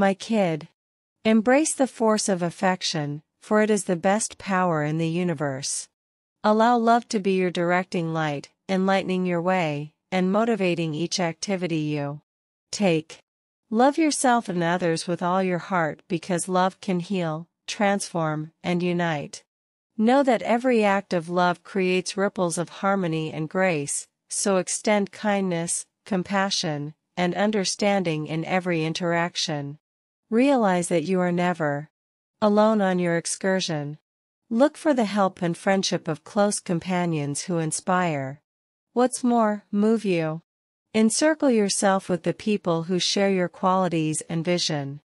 my kid. Embrace the force of affection, for it is the best power in the universe. Allow love to be your directing light, enlightening your way, and motivating each activity you take. Love yourself and others with all your heart because love can heal, transform, and unite. Know that every act of love creates ripples of harmony and grace, so extend kindness, compassion, and understanding in every interaction. Realize that you are never alone on your excursion. Look for the help and friendship of close companions who inspire. What's more, move you. Encircle yourself with the people who share your qualities and vision.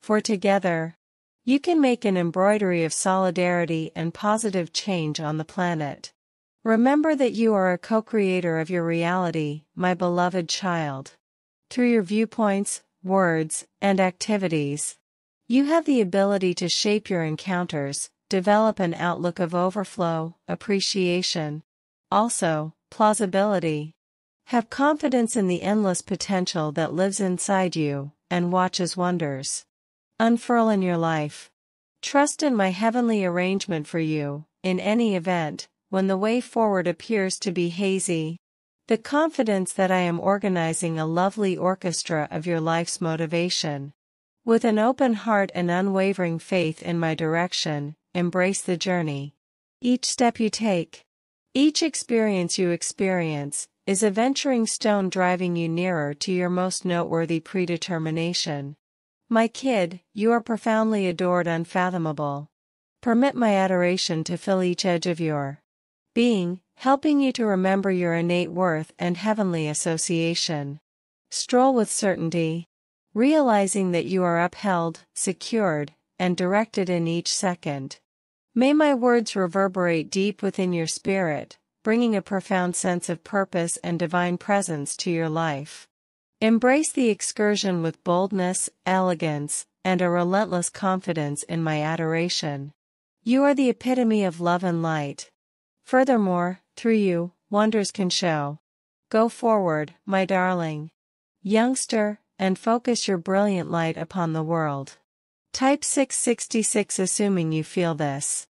For together, you can make an embroidery of solidarity and positive change on the planet. Remember that you are a co-creator of your reality, my beloved child. Through your viewpoints, words, and activities, you have the ability to shape your encounters, develop an outlook of overflow, appreciation, also, plausibility. Have confidence in the endless potential that lives inside you, and watches wonders unfurl in your life. Trust in my heavenly arrangement for you, in any event, when the way forward appears to be hazy. The confidence that I am organizing a lovely orchestra of your life's motivation. With an open heart and unwavering faith in my direction, embrace the journey. Each step you take, each experience you experience, is a venturing stone driving you nearer to your most noteworthy predetermination. My kid, you are profoundly adored unfathomable. Permit my adoration to fill each edge of your being, helping you to remember your innate worth and heavenly association. Stroll with certainty, realizing that you are upheld, secured, and directed in each second. May my words reverberate deep within your spirit, bringing a profound sense of purpose and divine presence to your life. Embrace the excursion with boldness, elegance, and a relentless confidence in my adoration. You are the epitome of love and light. Furthermore, through you, wonders can show. Go forward, my darling. Youngster, and focus your brilliant light upon the world. Type 666 assuming you feel this.